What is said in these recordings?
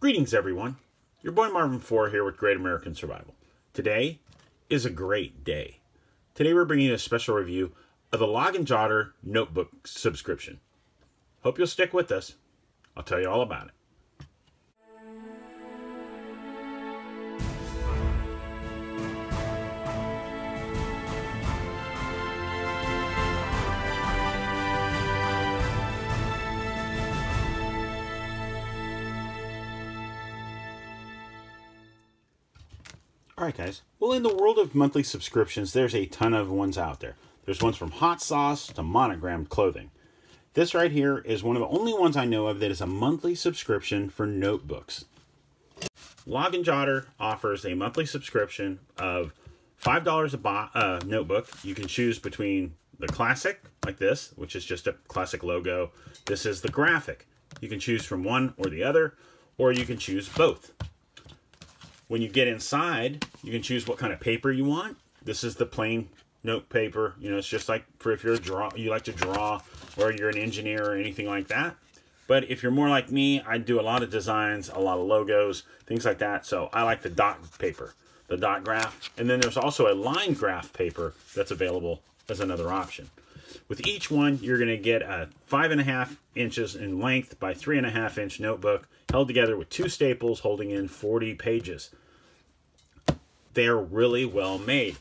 Greetings, everyone. Your boy Marvin 4 here with Great American Survival. Today is a great day. Today we're bringing a special review of the Log and Jotter notebook subscription. Hope you'll stick with us. I'll tell you all about it. All right, guys. Well, in the world of monthly subscriptions, there's a ton of ones out there. There's ones from hot sauce to monogrammed clothing. This right here is one of the only ones I know of that is a monthly subscription for notebooks. Log and Jotter offers a monthly subscription of $5 a uh, notebook. You can choose between the classic, like this, which is just a classic logo. This is the graphic. You can choose from one or the other, or you can choose both. When you get inside, you can choose what kind of paper you want. This is the plain note paper. You know, it's just like for if you're draw, you like to draw, or you're an engineer or anything like that. But if you're more like me, I do a lot of designs, a lot of logos, things like that. So I like the dot paper, the dot graph. And then there's also a line graph paper that's available as another option. With each one, you're going to get a five and a half inches in length by three and a half inch notebook held together with two staples holding in 40 pages. They're really well made.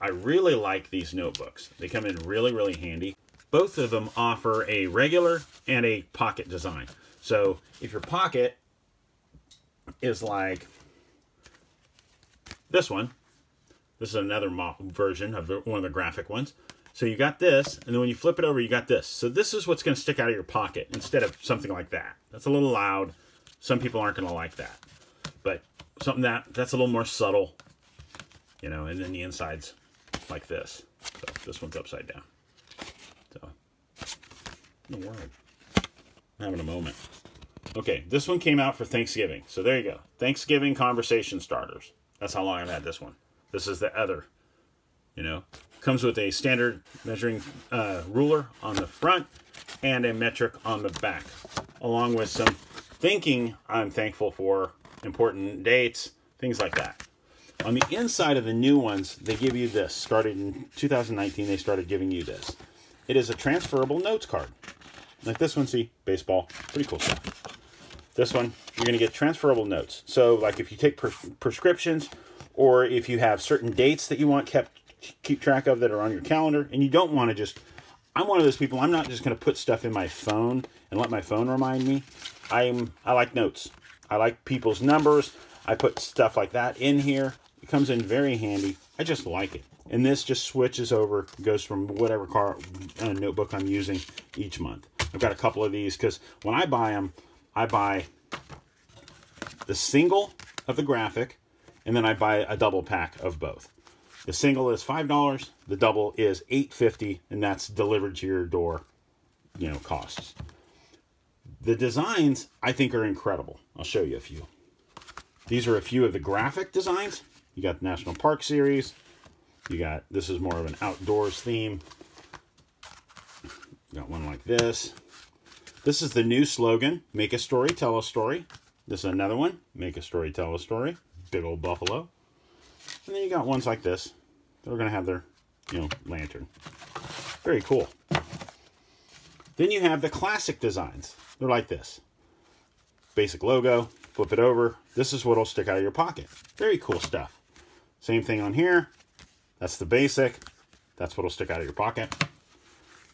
I really like these notebooks. They come in really, really handy. Both of them offer a regular and a pocket design. So if your pocket is like this one, this is another version of the, one of the graphic ones. So you got this, and then when you flip it over, you got this. So this is what's going to stick out of your pocket instead of something like that. That's a little loud. Some people aren't going to like that. But something that that's a little more subtle, you know, and then the inside's like this. So this one's upside down. So, the world? I'm having a moment. Okay, this one came out for Thanksgiving. So there you go. Thanksgiving conversation starters. That's how long I've had this one. This is the other, you know. Comes with a standard measuring uh, ruler on the front and a metric on the back, along with some thinking I'm thankful for, important dates, things like that. On the inside of the new ones, they give you this. Started in 2019, they started giving you this. It is a transferable notes card. Like this one, see, baseball, pretty cool stuff. This one, you're going to get transferable notes. So, like if you take prescriptions, or if you have certain dates that you want kept keep track of that are on your calendar, and you don't want to just. I'm one of those people. I'm not just going to put stuff in my phone and let my phone remind me. I'm I like notes. I like people's numbers. I put stuff like that in here. It comes in very handy. I just like it. And this just switches over, goes from whatever car uh, notebook I'm using each month. I've got a couple of these because when I buy them, I buy the single of the graphic, and then I buy a double pack of both. The single is $5, the double is $8.50, and that's delivered to your door, you know, costs. The designs, I think, are incredible. I'll show you a few. These are a few of the graphic designs. You got the National Park Series. You got, this is more of an outdoors theme. You got one like this. This is the new slogan, make a story, tell a story. This is another one, make a story, tell a story. Big old buffalo. And then you got ones like this. They're going to have their, you know, lantern. Very cool. Then you have the classic designs. They're like this. Basic logo, flip it over. This is what'll stick out of your pocket. Very cool stuff. Same thing on here. That's the basic. That's what'll stick out of your pocket.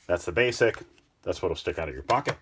That's the basic. That's what'll stick out of your pocket.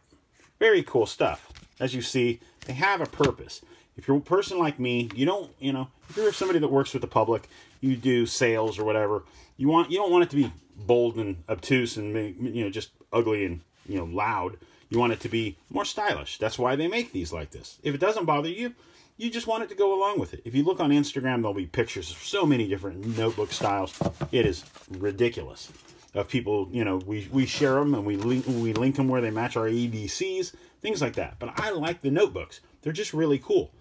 Very cool stuff. As you see, they have a purpose. If you're a person like me, you don't, you know, if you're somebody that works with the public, you do sales or whatever, you want you don't want it to be bold and obtuse and you know just ugly and you know loud. You want it to be more stylish. That's why they make these like this. If it doesn't bother you, you just want it to go along with it. If you look on Instagram, there'll be pictures of so many different notebook styles. It is ridiculous. Of people, you know, we, we share them and we link, we link them where they match our EDCs, things like that. But I like the notebooks. They're just really cool.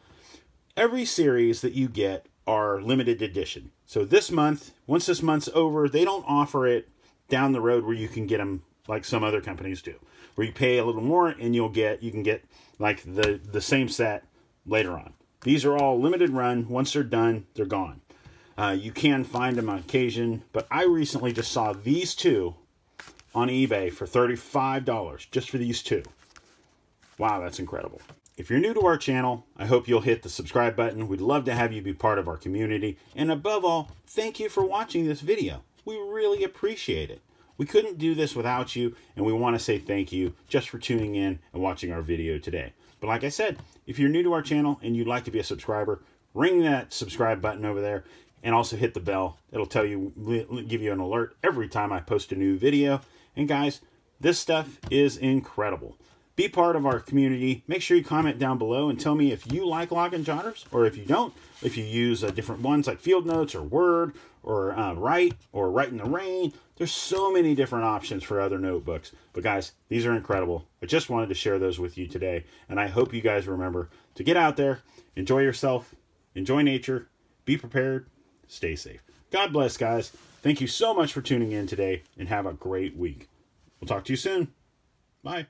Every series that you get are limited edition. So this month, once this month's over, they don't offer it down the road where you can get them like some other companies do where you pay a little more and you'll get you can get like the the same set later on. These are all limited run. Once they're done, they're gone. Uh, you can find them on occasion, but I recently just saw these two on eBay for $35 just for these two. Wow, that's incredible. If you're new to our channel, I hope you'll hit the subscribe button. We'd love to have you be part of our community. And above all, thank you for watching this video. We really appreciate it. We couldn't do this without you, and we want to say thank you just for tuning in and watching our video today. But like I said, if you're new to our channel and you'd like to be a subscriber, ring that subscribe button over there and also hit the bell. It'll tell you, give you an alert every time I post a new video. And guys, this stuff is incredible. Be part of our community. Make sure you comment down below and tell me if you like Log and Jotters or if you don't. If you use uh, different ones like Field Notes or Word or uh, Rite or Rite in the Rain. There's so many different options for other notebooks. But guys, these are incredible. I just wanted to share those with you today. And I hope you guys remember to get out there, enjoy yourself, enjoy nature, be prepared, stay safe. God bless, guys. Thank you so much for tuning in today and have a great week. We'll talk to you soon. Bye.